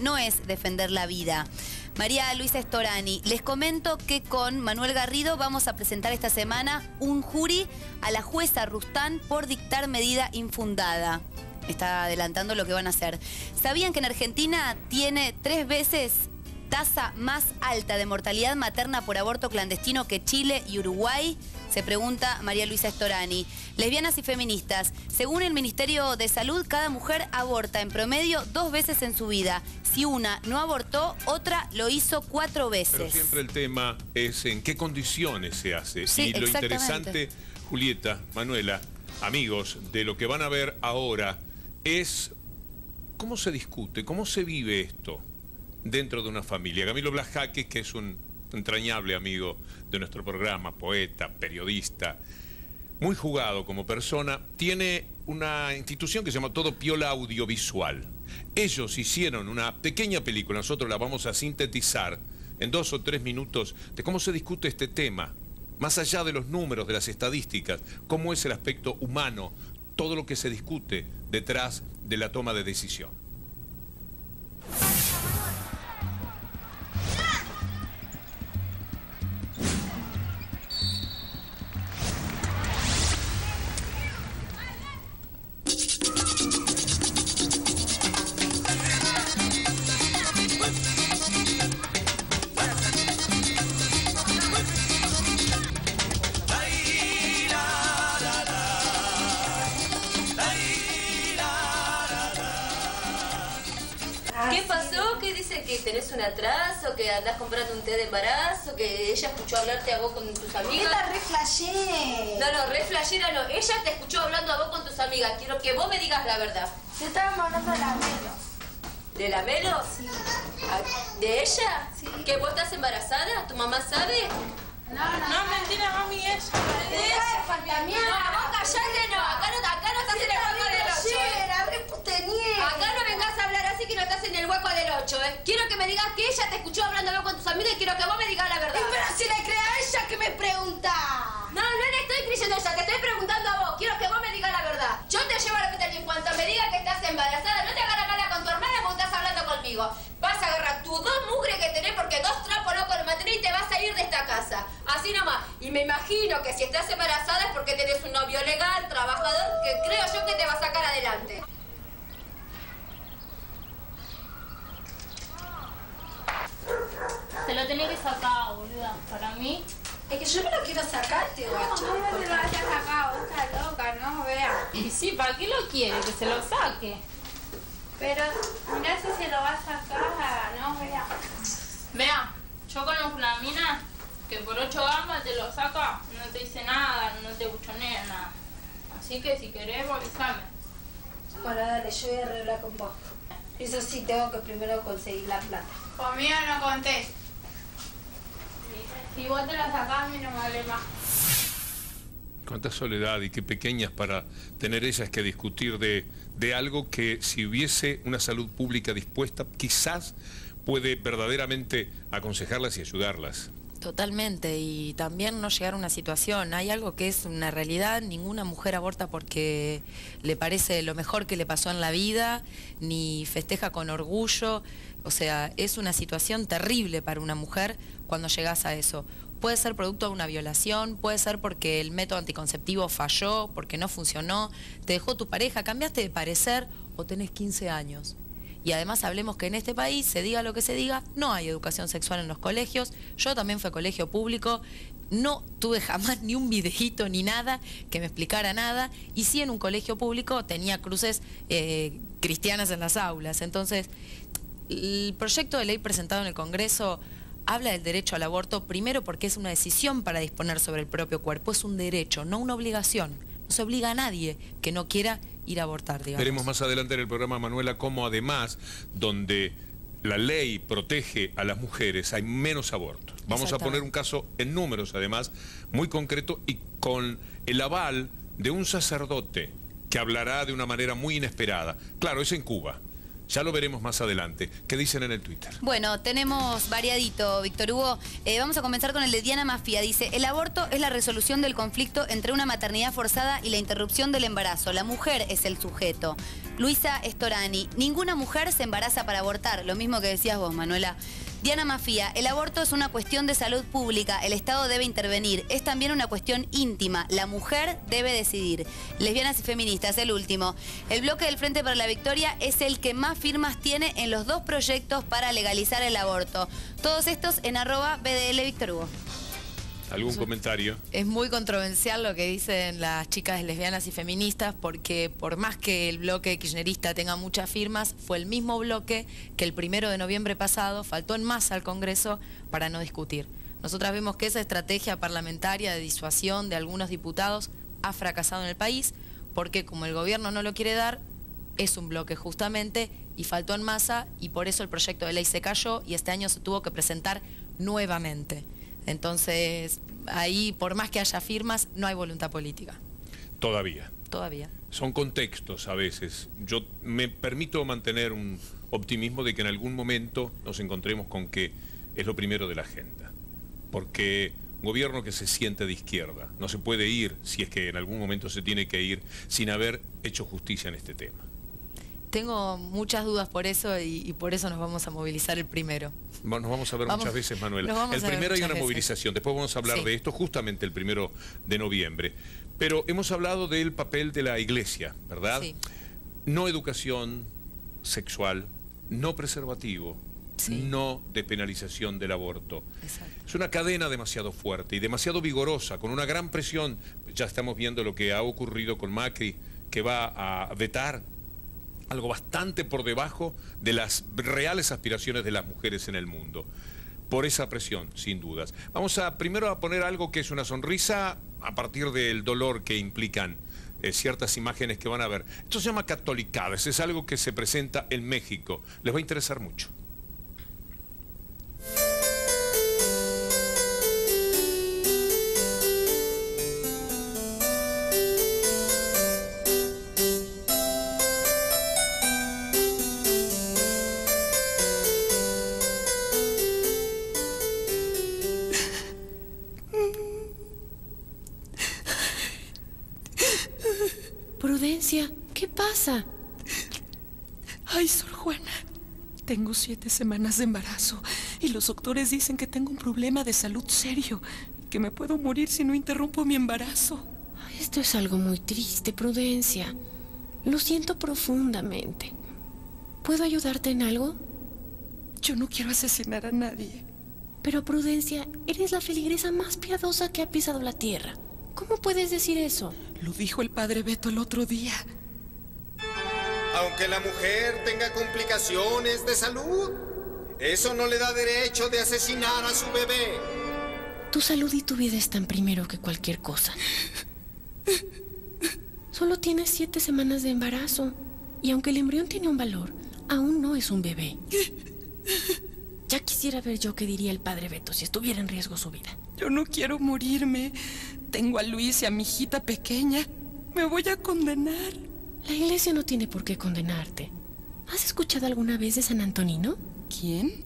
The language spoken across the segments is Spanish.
no es defender la vida. María Luisa Storani, les comento que con Manuel Garrido vamos a presentar esta semana un jury a la jueza Rustán por dictar medida infundada. Está adelantando lo que van a hacer. ¿Sabían que en Argentina tiene tres veces tasa más alta de mortalidad materna por aborto clandestino que Chile y Uruguay? Se pregunta María Luisa Storani. Lesbianas y feministas. Según el Ministerio de Salud, cada mujer aborta en promedio dos veces en su vida. Si una no abortó, otra lo hizo cuatro veces. Pero siempre el tema es en qué condiciones se hace. Sí, y lo interesante, Julieta, Manuela, amigos, de lo que van a ver ahora es cómo se discute, cómo se vive esto dentro de una familia. Camilo Blas que es un entrañable amigo de nuestro programa, poeta, periodista, muy jugado como persona, tiene una institución que se llama Todo Piola Audiovisual. Ellos hicieron una pequeña película, nosotros la vamos a sintetizar en dos o tres minutos de cómo se discute este tema, más allá de los números, de las estadísticas, cómo es el aspecto humano, todo lo que se discute detrás de la toma de decisión. Atraso? ¿Que andás comprando un té de embarazo? ¿Que ella escuchó hablarte a vos con tus amigas? Esta re flashé. No, no, re flashera no. Ella te escuchó hablando a vos con tus amigas. Quiero que vos me digas la verdad. Te estábamos hablando de la Melo. ¿De la Melo? Sí. Ah, ¿De ella? Sí. ¿Que vos estás embarazada? ¿Tu mamá sabe? No, no, No, mentira, mami, es. ¿De ella? No, vos callate, no. Acá no, acá no estás en el hueco del 8. Flashé, la re. Acá no vengas a hablar así que no estás en el hueco del 8, ¿eh? Quiero que me digas que a vos con tus amigas y quiero que vos me digas la verdad. Y pero si le cree a ella que me pregunta. No, no le estoy creyendo a ella, te estoy preguntando a vos. Quiero que vos me digas la verdad. Yo te llevo a la pita y en cuanto me digas que estás embarazada, no te hagas la mala con tu hermana porque estás hablando conmigo. Vas a agarrar tus dos mugres que tenés porque dos trapos locos lo mantenés y te vas a ir de esta casa. Así nomás. Y me imagino que si estás embarazada es porque tenés un novio legal, trabajador, que creo yo que te va a sacar adelante. Te lo tenía que sacar, boluda. Para mí. Es que yo me lo quiero sacarte, guacho. No te lo hayas sacado, está loca, no vea. Y sí, ¿para qué lo quiere? Que se lo saque. Pero mirá si se lo va a sacar, no vea. Vea, yo conozco una mina que por 8 gambas te lo saca, no te dice nada, no te buchonea nada. Así que si querés, avísame. Bueno, dale, yo voy a arreglar con vos. Eso sí, tengo que primero conseguir la plata. Conmigo no contés. Si vos te lo sacás, a no me más. Cuánta soledad y qué pequeñas para tener ellas que discutir de, de algo que si hubiese una salud pública dispuesta, quizás puede verdaderamente aconsejarlas y ayudarlas. Totalmente, y también no llegar a una situación. Hay algo que es una realidad, ninguna mujer aborta porque le parece lo mejor que le pasó en la vida, ni festeja con orgullo. O sea, es una situación terrible para una mujer cuando llegas a eso. Puede ser producto de una violación, puede ser porque el método anticonceptivo falló, porque no funcionó, te dejó tu pareja, cambiaste de parecer o tenés 15 años. Y además hablemos que en este país, se diga lo que se diga, no hay educación sexual en los colegios. Yo también fui a colegio público, no tuve jamás ni un videíto ni nada que me explicara nada. Y sí en un colegio público tenía cruces eh, cristianas en las aulas. Entonces, el proyecto de ley presentado en el Congreso habla del derecho al aborto, primero porque es una decisión para disponer sobre el propio cuerpo, es un derecho, no una obligación. No se obliga a nadie que no quiera ir a abortar, digamos. Veremos más adelante en el programa, Manuela, cómo además, donde la ley protege a las mujeres, hay menos abortos. Vamos a poner un caso en números, además, muy concreto y con el aval de un sacerdote que hablará de una manera muy inesperada. Claro, es en Cuba. Ya lo veremos más adelante. ¿Qué dicen en el Twitter? Bueno, tenemos variadito, Víctor Hugo. Eh, vamos a comenzar con el de Diana Mafia. Dice, el aborto es la resolución del conflicto entre una maternidad forzada y la interrupción del embarazo. La mujer es el sujeto. Luisa Estorani, ninguna mujer se embaraza para abortar, lo mismo que decías vos, Manuela. Diana Mafía, el aborto es una cuestión de salud pública, el Estado debe intervenir, es también una cuestión íntima, la mujer debe decidir. Lesbianas y feministas, el último. El bloque del Frente para la Victoria es el que más firmas tiene en los dos proyectos para legalizar el aborto. Todos estos en arroba BDL Víctor Hugo. ¿Algún comentario? Es muy controversial lo que dicen las chicas lesbianas y feministas porque por más que el bloque kirchnerista tenga muchas firmas, fue el mismo bloque que el primero de noviembre pasado faltó en masa al Congreso para no discutir. Nosotras vemos que esa estrategia parlamentaria de disuasión de algunos diputados ha fracasado en el país porque como el gobierno no lo quiere dar, es un bloque justamente y faltó en masa y por eso el proyecto de ley se cayó y este año se tuvo que presentar nuevamente. Entonces, ahí, por más que haya firmas, no hay voluntad política. Todavía. Todavía. Son contextos a veces. Yo me permito mantener un optimismo de que en algún momento nos encontremos con que es lo primero de la agenda. Porque un gobierno que se siente de izquierda no se puede ir, si es que en algún momento se tiene que ir, sin haber hecho justicia en este tema. Tengo muchas dudas por eso y, por eso nos vamos a movilizar el primero. Nos vamos a ver muchas veces, Manuel. El primero hay una movilización, después vamos a hablar de esto justamente el primero de noviembre. Pero hemos hablado del papel de la iglesia, ¿verdad? Sí. No educación sexual, no preservativo, no despenalización del aborto. Es una cadena demasiado fuerte y demasiado vigorosa, con una gran presión. Ya estamos viendo lo que ha ocurrido con Macri, que va a vetar algo bastante por debajo de las reales aspiraciones de las mujeres en el mundo. Por esa presión, sin dudas. Vamos a primero a poner algo que es una sonrisa a partir del dolor que implican eh, ciertas imágenes que van a ver. Esto se llama catolicades, es algo que se presenta en México. Les va a interesar mucho. Pasa? Ay, Sor Juana, tengo siete semanas de embarazo y los doctores dicen que tengo un problema de salud serio, que me puedo morir si no interrumpo mi embarazo. Esto es algo muy triste, Prudencia. Lo siento profundamente. ¿Puedo ayudarte en algo? Yo no quiero asesinar a nadie. Pero Prudencia, eres la feligresa más piadosa que ha pisado la tierra. ¿Cómo puedes decir eso? Lo dijo el padre Beto el otro día. Aunque la mujer tenga complicaciones de salud, eso no le da derecho de asesinar a su bebé. Tu salud y tu vida están primero que cualquier cosa. Solo tienes siete semanas de embarazo. Y aunque el embrión tiene un valor, aún no es un bebé. Ya quisiera ver yo qué diría el padre Beto si estuviera en riesgo su vida. Yo no quiero morirme. Tengo a Luis y a mi hijita pequeña. Me voy a condenar. La iglesia no tiene por qué condenarte. ¿Has escuchado alguna vez de San Antonino? ¿Quién?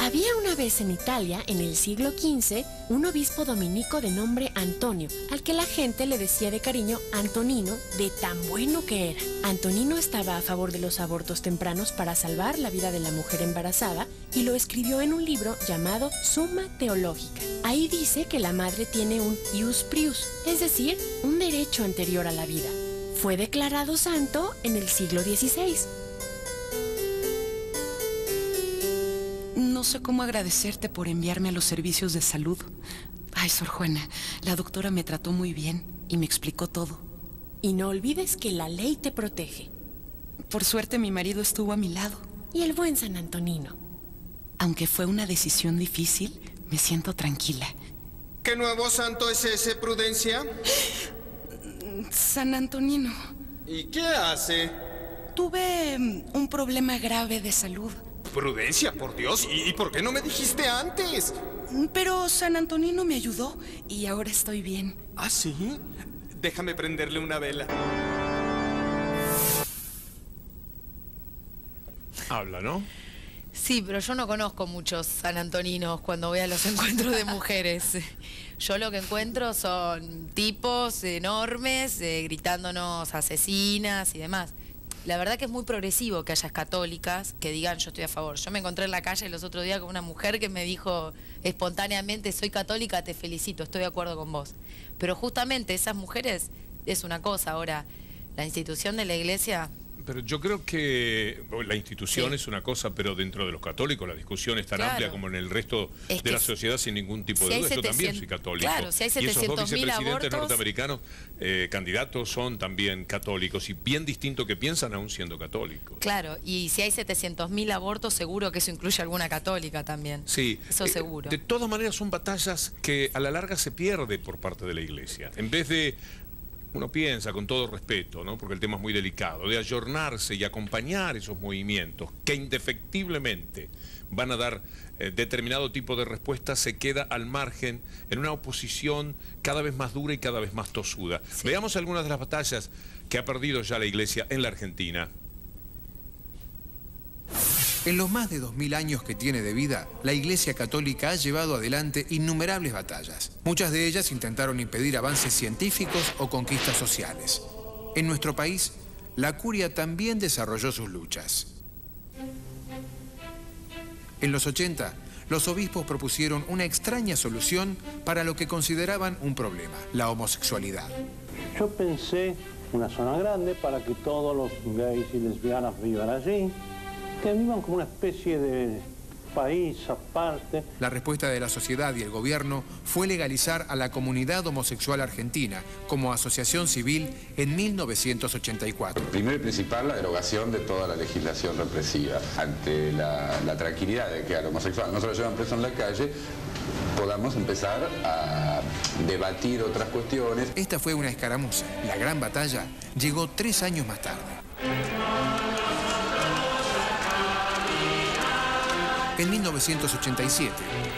Había una vez en Italia, en el siglo XV, un obispo dominico de nombre Antonio, al que la gente le decía de cariño Antonino, de tan bueno que era. Antonino estaba a favor de los abortos tempranos para salvar la vida de la mujer embarazada y lo escribió en un libro llamado Suma Teológica. Ahí dice que la madre tiene un ius prius, es decir, un derecho anterior a la vida. Fue declarado santo en el siglo XVI. No sé cómo agradecerte por enviarme a los servicios de salud. Ay, Sor Juana, la doctora me trató muy bien y me explicó todo. Y no olvides que la ley te protege. Por suerte mi marido estuvo a mi lado. Y el buen San Antonino. Aunque fue una decisión difícil, me siento tranquila. ¿Qué nuevo santo es ese, Prudencia? San Antonino. ¿Y qué hace? Tuve mm, un problema grave de salud. Prudencia, por Dios. ¿Y por qué no me dijiste antes? Mm, pero San Antonino me ayudó y ahora estoy bien. ¿Ah, sí? Déjame prenderle una vela. Habla, ¿no? Sí, pero yo no conozco muchos San Antoninos cuando voy a los encuentros de mujeres. Yo lo que encuentro son tipos enormes eh, gritándonos asesinas y demás. la verdad que es muy progresivo que hayas católicas que digan yo estoy a favor. Yo me encontré en la calle los otros días con una mujer que me dijo espontáneamente soy católica, te felicito, estoy de acuerdo con vos. Pero justamente esas mujeres es una cosa. Ahora, la institución de la iglesia pero yo creo que la institución es una cosa, pero dentro de los católicos la discusión es tan amplia como en el resto de la sociedad sin ningún tipo de duda. Yo también soy católico. Claro, si hay y esos dos vicepresidentes norteamericanos eh, candidatos son también católicos y bien distinto que piensan aún siendo católicos. Claro, y si hay 700.000 abortos, seguro que eso incluye alguna católica también. Sí. Eso eh, seguro. De todas maneras son batallas que a la larga se pierde por parte de la iglesia. En vez de uno piensa con todo respeto, ¿no? porque el tema es muy delicado, de ayornarse y acompañar esos movimientos que indefectiblemente van a dar eh, determinado tipo de respuesta, se queda al margen en una oposición cada vez más dura y cada vez más tosuda. Veamos algunas de las batallas que ha perdido ya la Iglesia en la Argentina. En los más de 2.000 años que tiene de vida, la Iglesia Católica ha llevado adelante innumerables batallas. Muchas de ellas intentaron impedir avances científicos o conquistas sociales. En nuestro país, la curia también desarrolló sus luchas. En los 80, los obispos propusieron una extraña solución para lo que consideraban un problema, la homosexualidad. Yo pensé una zona grande para que todos los gays y lesbianas vivan allí que vivan como una especie de país aparte. La respuesta de la sociedad y el gobierno fue legalizar a la comunidad homosexual argentina como asociación civil en 1984. Primero y principal, la derogación de toda la legislación represiva. Ante la, tranquilidad de que al homosexual no se lo llevan preso en la calle, podamos empezar a debatir otras cuestiones. Esta fue una escaramuza. La gran batalla llegó tres años más tarde. En 1987,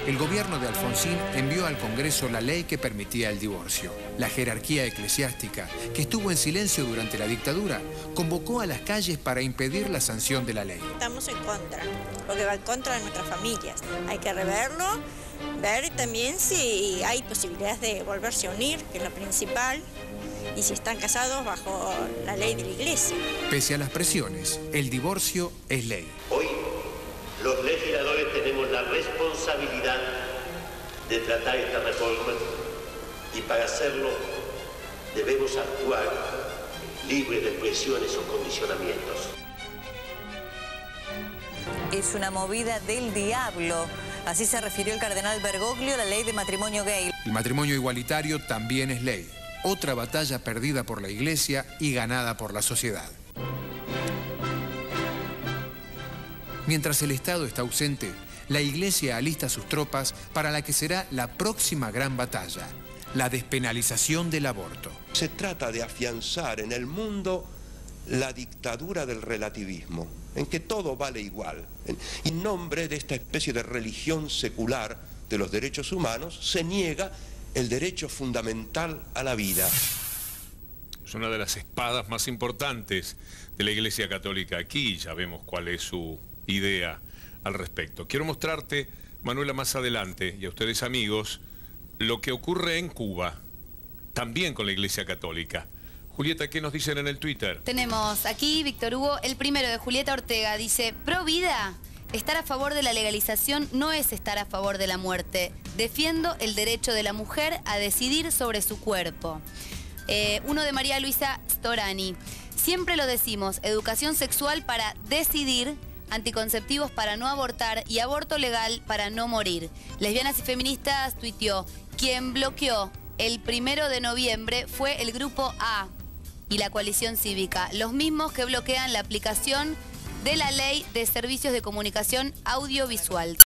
el gobierno de Alfonsín envió al Congreso la ley que permitía el divorcio. La jerarquía eclesiástica, que estuvo en silencio durante la dictadura, convocó a las calles para impedir la sanción de la ley. Estamos en contra, porque va en contra de nuestras familias. Hay que reverlo, ver también si hay posibilidades de volverse a unir, que es lo principal, y si están casados bajo la ley de la iglesia. Pese a las presiones, el divorcio es ley. Los legisladores tenemos la responsabilidad de tratar esta reforma y para hacerlo debemos actuar libres de presiones o condicionamientos. Es una movida del diablo. Así se refirió el cardenal Bergoglio a la ley de matrimonio gay. El matrimonio igualitario también es ley. Otra batalla perdida por la iglesia y ganada por la sociedad. Mientras el Estado está ausente, la Iglesia alista sus tropas para la que será la próxima gran batalla, la despenalización del aborto. Se trata de afianzar en el mundo la dictadura del relativismo, en que todo vale igual. En nombre de esta especie de religión secular de los derechos humanos, se niega el derecho fundamental a la vida. Es una de las espadas más importantes de la Iglesia Católica aquí, ya vemos cuál es su idea al respecto. Quiero mostrarte, Manuela, más adelante, y a ustedes amigos, lo que ocurre en Cuba, también con la Iglesia Católica. Julieta, ¿qué nos dicen en el Twitter? Tenemos aquí, Víctor Hugo, el primero de Julieta Ortega, dice, pro vida, estar a favor de la legalización no es estar a favor de la muerte. Defiendo el derecho de la mujer a decidir sobre su cuerpo. Eh, uno de María Luisa Storani. Siempre lo decimos, educación sexual para decidir anticonceptivos para no abortar y aborto legal para no morir. Lesbianas y feministas tuiteó, quien bloqueó el primero de noviembre fue el grupo A y la coalición cívica, los mismos que bloquean la aplicación de la ley de servicios de comunicación audiovisual.